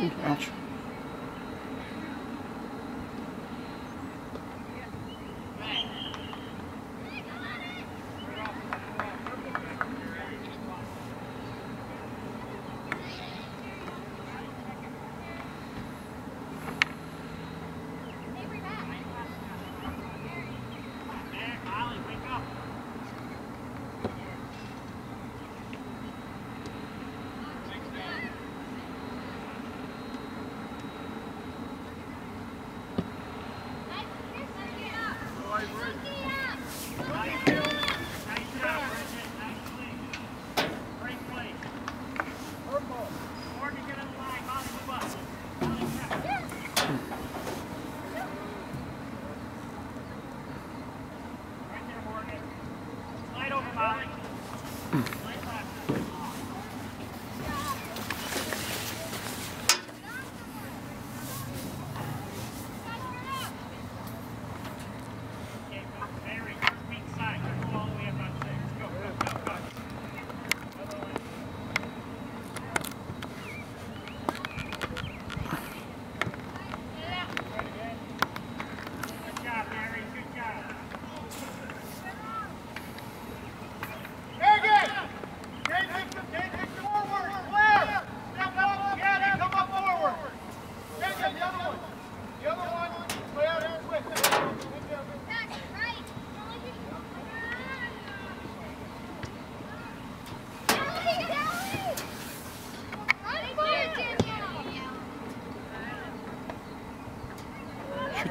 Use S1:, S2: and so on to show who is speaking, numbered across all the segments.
S1: Ouch.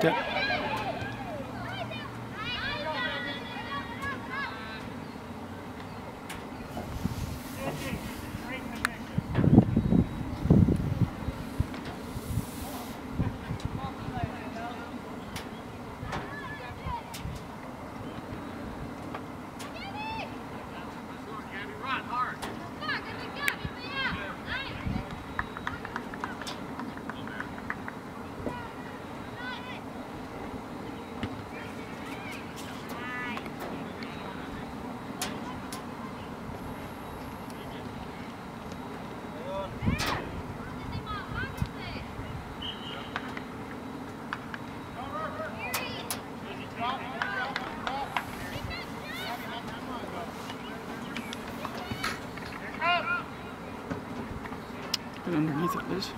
S1: That. Get underneath it, Liz.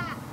S2: から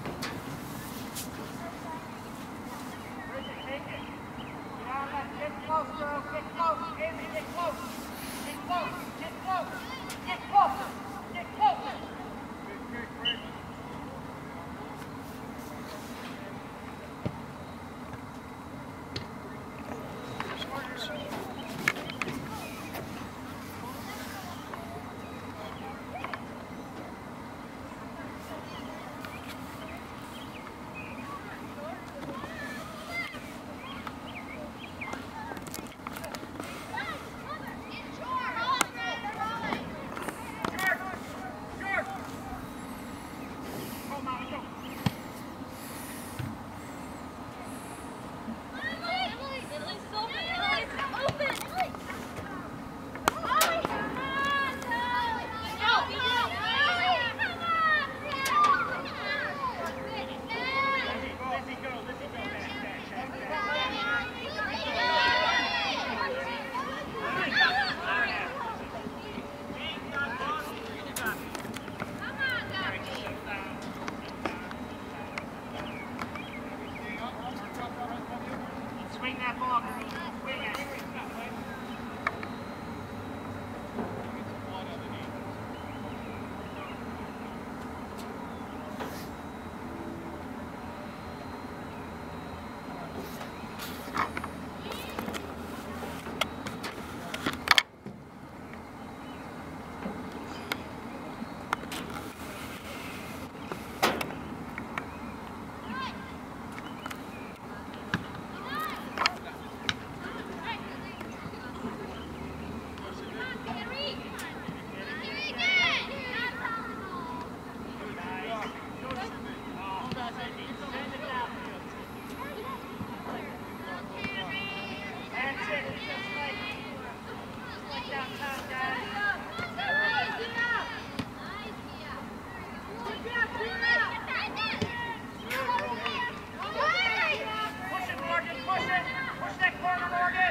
S2: Baltimore
S1: game.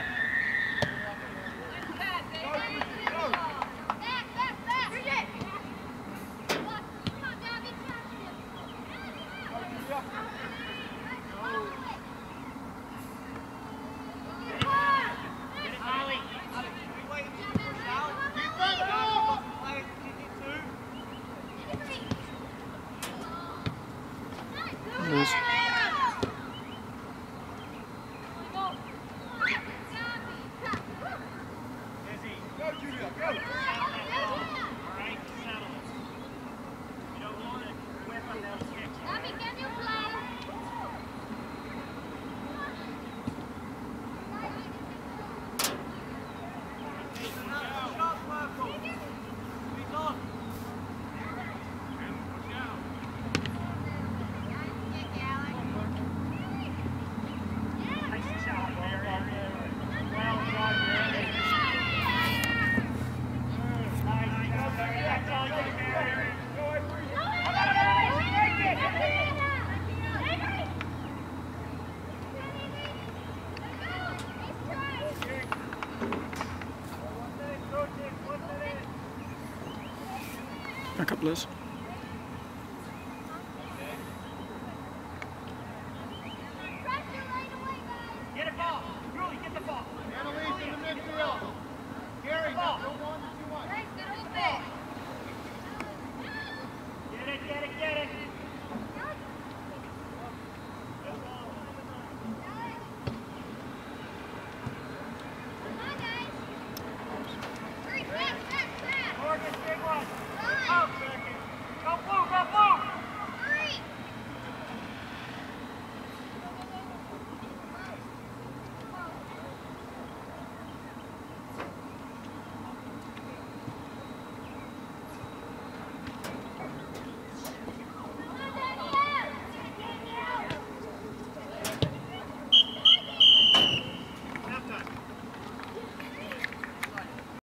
S1: Up, Liz.